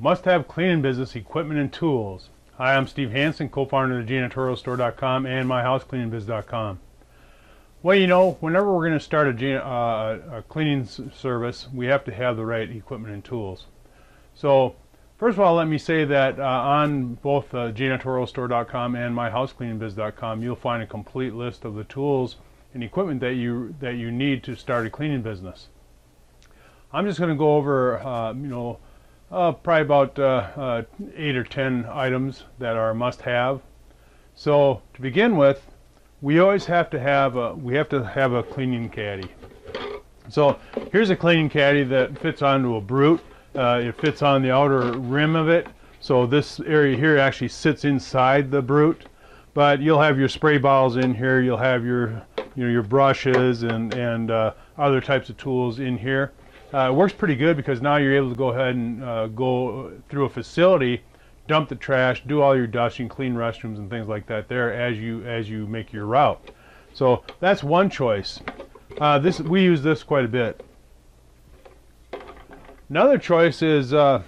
Must-have cleaning business equipment and tools. Hi, I'm Steve Hansen, co-founder of janitorialstore.com and myhousecleaningbiz.com. Well, you know, whenever we're going to start a, uh, a cleaning service, we have to have the right equipment and tools. So, first of all, let me say that uh, on both uh, janitorialstore.com and myhousecleaningbiz.com, you'll find a complete list of the tools and equipment that you that you need to start a cleaning business. I'm just going to go over, uh, you know, uh, probably about uh, uh, eight or ten items that are must-have. So to begin with, we always have to have a we have to have a cleaning caddy. So here's a cleaning caddy that fits onto a brute. Uh, it fits on the outer rim of it. So this area here actually sits inside the brute. But you'll have your spray bottles in here. You'll have your you know your brushes and and uh, other types of tools in here. Uh, it works pretty good because now you're able to go ahead and uh, go through a facility, dump the trash, do all your dusting, clean restrooms and things like that there as you as you make your route. So that's one choice. Uh, this we use this quite a bit. Another choice is uh,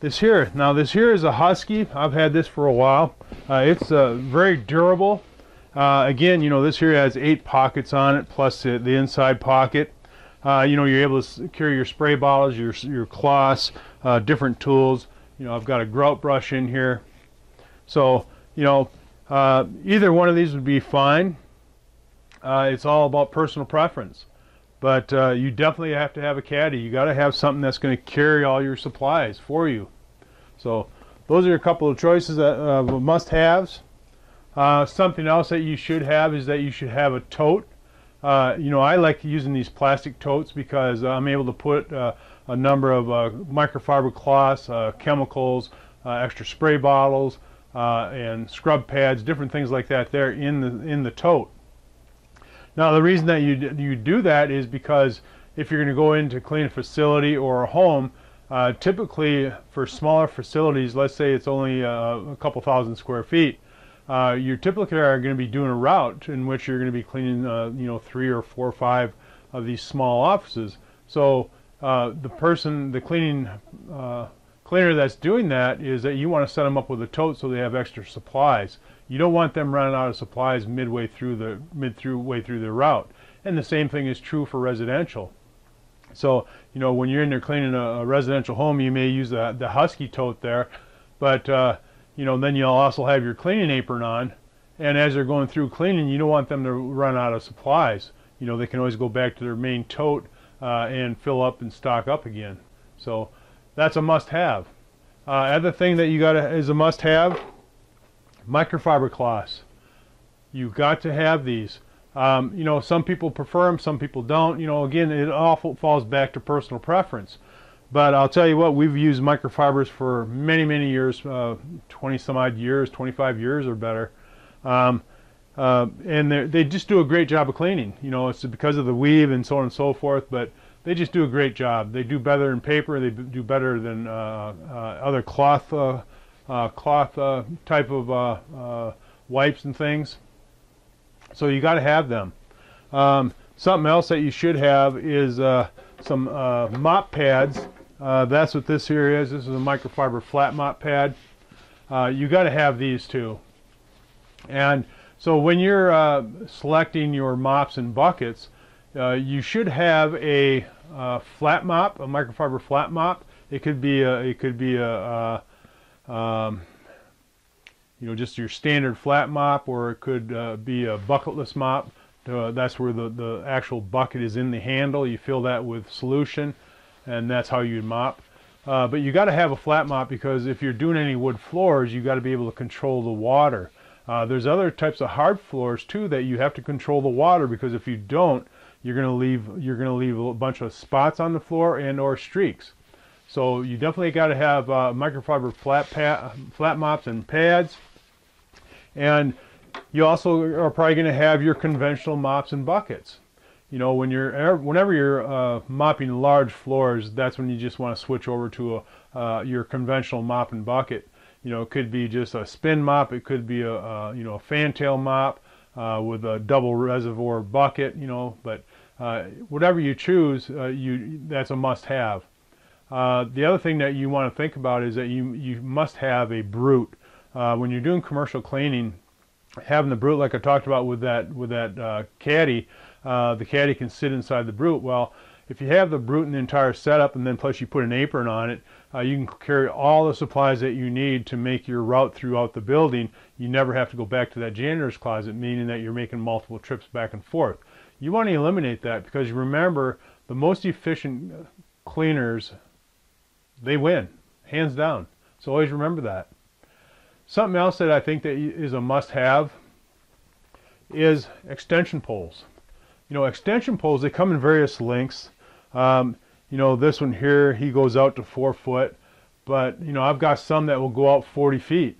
this here. Now this here is a Husky. I've had this for a while. Uh, it's uh, very durable. Again, you know, this here has eight pockets on it, plus the, the inside pocket. Uh, you know, you're able to carry your spray bottles, your, your cloths, uh, different tools. You know, I've got a grout brush in here. So, you know, uh, either one of these would be fine. Uh, it's all about personal preference. But uh, you definitely have to have a caddy. You got to have something that's going to carry all your supplies for you. So, those are a couple of choices that uh, must-haves. Something else that you should have is that you should have a tote. Uh, you know, I like using these plastic totes because I'm able to put uh, a number of uh, microfiber cloths, uh, chemicals, uh, extra spray bottles, and scrub pads, different things like that there in the in the tote. Now, the reason that you you do that is because if you're going to go into clean a facility or a home, typically for smaller facilities, let's say it's only a couple thousand square feet, uh, you typically are going to be doing a route in which you're going to be cleaning, uh, you know, three or four or five of these small offices. So uh, the person, the cleaning uh, cleaner that's doing that is that you want to set them up with a tote so they have extra supplies. You don't want them running out of supplies midway through the mid through way through their route. And the same thing is true for residential. So you know when you're in there cleaning a, a residential home, you may use the the Husky tote there, but uh, you know, then you'll also have your cleaning apron on. And as they're going through cleaning, you don't want them to run out of supplies. You know, they can always go back to their main tote uh, and fill up and stock up again. So that's a must-have. Uh, other thing that you got is a must-have, microfiber cloths. You've got to have these. Um, you know, some people prefer them, some people don't. You know, again, it all falls back to personal preference. But I'll tell you what, we've used microfibers for many, many years, uh, 20 some odd years, 25 years or better. Um, uh, and they just do a great job of cleaning. You know, it's because of the weave and so on and so forth, but they just do a great job. They do better than paper. They do better than uh, uh other cloth, uh, uh, cloth type of wipes and things. So you got to have them. Um, something else that you should have is some mop pads uh, that's what this here is. This is a microfiber flat mop pad. Uh, you got to have these too. And so when you're uh, selecting your mops and buckets, uh, you should have a uh, flat mop, a microfiber flat mop. It could be a, it could be a, a um, you know, just your standard flat mop, or it could uh, be a bucketless mop. that's where the, the actual bucket is in the handle. You fill that with solution and that's how you'd mop. Uh, but you got to have a flat mop because if you're doing any wood floors, you got to be able to control the water. Uh, there's other types of hard floors too that you have to control the water because if you don't, you're going to leave you're going to leave a bunch of spots on the floor and or streaks. So you definitely got to have uh, microfiber flat flat mops and pads, and you also are probably going to have your conventional mops and buckets you know, when you're whenever you're uh, mopping large floors, that's when you just want to switch over to a, uh, your conventional mop and bucket. You know, it could be just a spin mop, it could be a, a you know a fantail mop uh, with a double reservoir bucket. You know, but uh, whatever you choose, uh, you that's a must-have. Uh, the other thing that you want to think about is that you you must have a brute when you're doing commercial cleaning. Having the brute, like I talked about with that with that caddy, uh, the caddy can sit inside the brute. Well, if you have the brute and the entire setup, and then plus you put an apron on it, uh, you can carry all the supplies that you need to make your route throughout the building. You never have to go back to that janitor's closet, meaning that you're making multiple trips back and forth. You want to eliminate that because you remember the most efficient cleaners, they win, hands down. So always remember that. Something else that I think that is a must-have is extension poles. You know, extension poles, they come in various lengths. Um, you know, this one here, he goes out to four foot, but you know, I've got some that will go out 40 feet.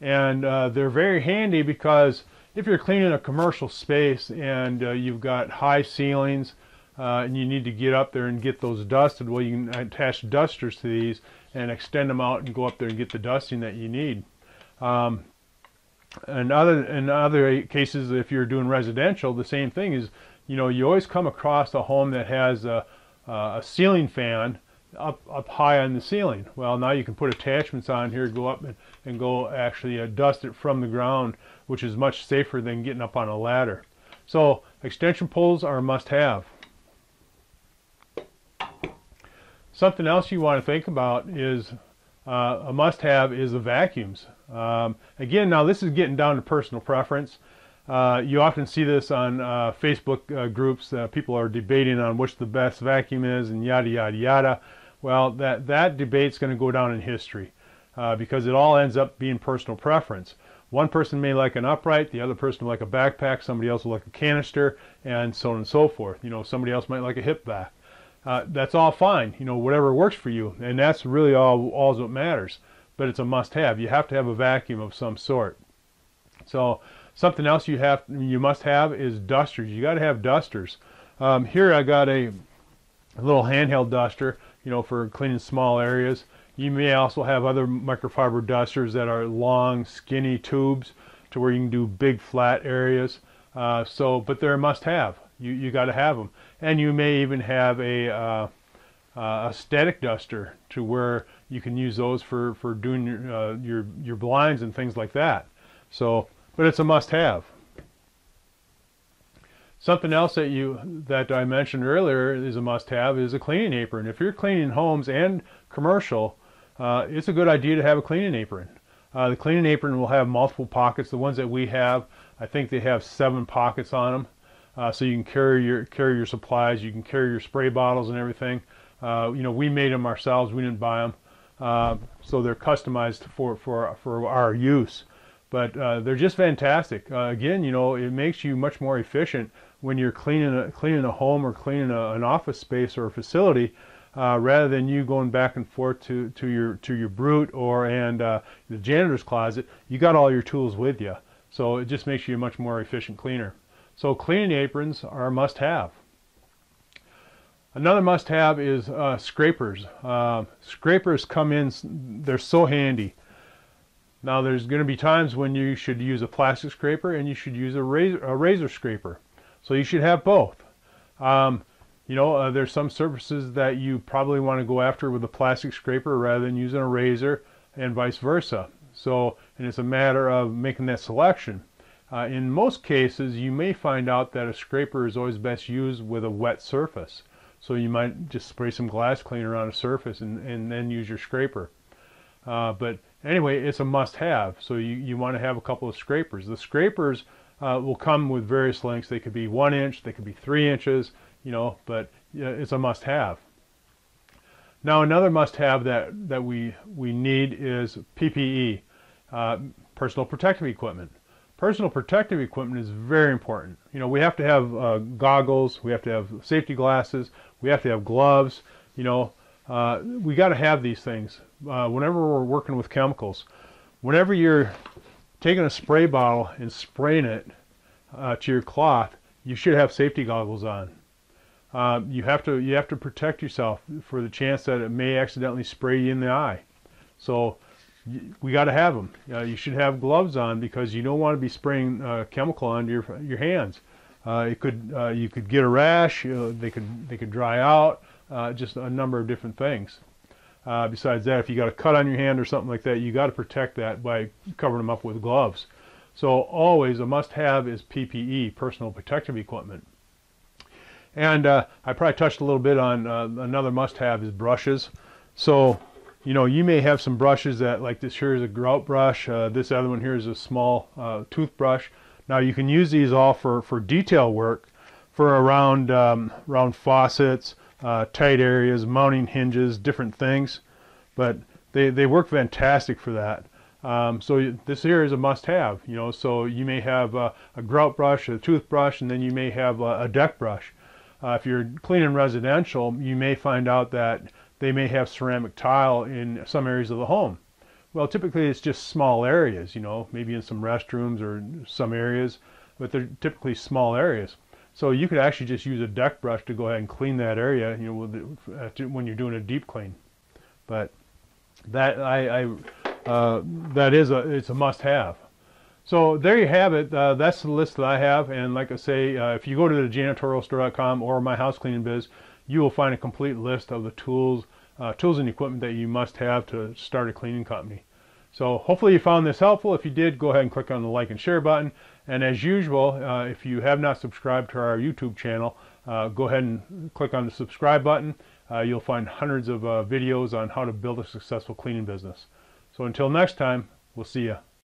And uh, they're very handy because if you're cleaning a commercial space and uh, you've got high ceilings uh, and you need to get up there and get those dusted, well, you can attach dusters to these and extend them out and go up there and get the dusting that you need. Um, and other in other cases, if you're doing residential, the same thing is, you know, you always come across a home that has a, a ceiling fan up up high on the ceiling. Well, now you can put attachments on here, go up and, and go actually uh, dust it from the ground, which is much safer than getting up on a ladder. So extension poles are a must-have. Something else you want to think about is uh, a must-have is the vacuums. Um, again, now this is getting down to personal preference. Uh, you often see this on uh, Facebook uh, groups. people are debating on which the best vacuum is and yada, yada, yada. Well, that, that debate's going to go down in history uh, because it all ends up being personal preference. One person may like an upright, the other person will like a backpack, somebody else will like a canister, and so on and so forth. You know, somebody else might like a hip vac. Uh, that's all fine, you know, whatever works for you, and that's really all, all that matters. But it's a must-have. You have to have a vacuum of some sort. So something else you have, you must have is dusters. You got to have dusters. Um, here I got a, a little handheld duster you know, for cleaning small areas. You may also have other microfiber dusters that are long, skinny tubes to where you can do big flat areas. Uh, so, but they're a must-have. You you got to have them, and you may even have a uh, uh, a static duster to where you can use those for for doing your uh, your your blinds and things like that. So, but it's a must-have. Something else that you that I mentioned earlier is a must-have is a cleaning apron. If you're cleaning homes and commercial, uh, it's a good idea to have a cleaning apron. Uh, the cleaning apron will have multiple pockets. The ones that we have, I think they have seven pockets on them, uh, so you can carry your carry your supplies. You can carry your spray bottles and everything. Uh, you know, we made them ourselves. We didn't buy them, uh, so they're customized for for for our use. But uh, they're just fantastic. again, you know, it makes you much more efficient when you're cleaning a, cleaning a home or cleaning a, an office space or a facility, uh, rather than you going back and forth to, to your to your brute or and uh, the janitor's closet, you got all your tools with you. So it just makes you a much more efficient cleaner. So cleaning aprons are a must-have. Another must-have is uh, scrapers. Uh, scrapers come in; they're so handy. Now there's going to be times when you should use a plastic scraper and you should use a razor, a razor scraper. So you should have both. Um, you know, uh, there's some surfaces that you probably want to go after with a plastic scraper rather than using a razor and vice versa. So, and it's a matter of making that selection. Uh, in most cases, you may find out that a scraper is always best used with a wet surface. So you might just spray some glass cleaner on a surface and, and then use your scraper. Uh, but anyway, it's a must-have. So you, you want to have a couple of scrapers. The scrapers uh, will come with various lengths. They could be one inch, they could be three inches, you know, but it's a must-have. Now another must-have that, that we, we need is PPE, uh, personal protective equipment. Personal protective equipment is very important. You know, we have to have uh, goggles, we have to have safety glasses, we have to have gloves, you know, uh, we got to have these things. Uh, whenever we're working with chemicals, whenever you're taking a spray bottle and spraying it uh, to your cloth, you should have safety goggles on. Uh, you have to you have to protect yourself for the chance that it may accidentally spray you in the eye. So we got to have them. Uh, you should have gloves on because you don't want to be spraying uh, chemical onto your your hands. Uh, it could uh, you could get a rash. they could they could dry out. Just a number of different things. Uh, besides that, if you got a cut on your hand or something like that, you got to protect that by covering them up with gloves. So always a must-have is PPE, personal protective equipment. And uh, I probably touched a little bit on uh, another must-have is brushes. So, you know, you may have some brushes that, like this here is a grout brush. Uh, this other one here is a small uh, toothbrush. Now you can use these all for, for detail work for around, um, around faucets, uh, tight areas, mounting hinges, different things. But they, they work fantastic for that. Um, so this here is a must-have, you know, so you may have a, a, grout brush, a toothbrush, and then you may have a, a deck brush. Uh, if you're cleaning residential, you may find out that they may have ceramic tile in some areas of the home. Well, typically it's just small areas, you know, maybe in some restrooms or some areas, but they're typically small areas. So you could actually just use a deck brush to go ahead and clean that area, you know, the, when you're doing a deep clean. But that I, I uh, that is a it's a must-have. So there you have it. Uh, that's the list that I have. And like I say, uh, if you go to the janitorialstore.com or my house cleaning biz, you will find a complete list of the tools, uh, tools and equipment that you must have to start a cleaning company. So hopefully you found this helpful. If you did, go ahead and click on the like and share button. And as usual, uh, if you have not subscribed to our YouTube channel, uh, go ahead and click on the subscribe button. Uh, you'll find hundreds of uh, videos on how to build a successful cleaning business. So until next time, we'll see you.